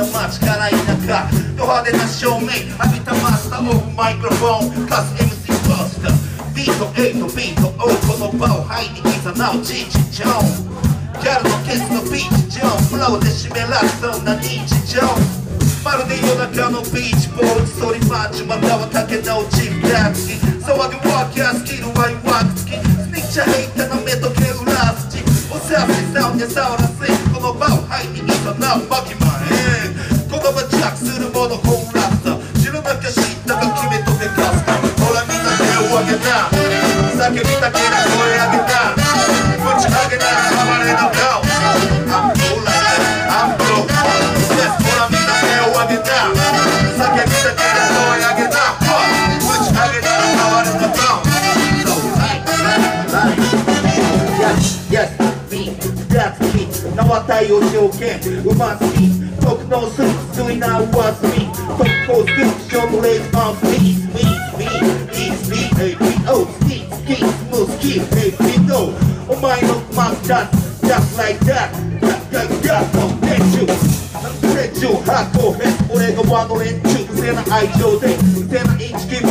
な街から田舎。ド派手な照明浴びたマスターオフマイクロフォン。カス MC ポスタービート8ビートオこの場を入りいざなうチーチジョンギャルのケツのビーチジョン。フローで締められそうな日常まるで夜中のビーチボールソリマッチまたは竹のチップ大好き騒ぐワーキャースキルは弱くつき。スニッチャーヘイターの目とけ裏すちおせやせサウンで触らせこの場を入りいざなう巻きまへん。叫びたけな声上げたぶち上げなら暴れの顔 I'm cool like that I'm cool Yes ほらみんな手を挙げた叫びたけな声上げたぶち上げなら暴れの顔 So right right Yes Yes. Me That's me 名は対応条件うますぎ特納するついな上積み特攻するショートレース on me me me スムースキー APO お前のマスター just like that ガッガッと練習練習発行編俺が輪の連中うせな愛情でうせなインチキ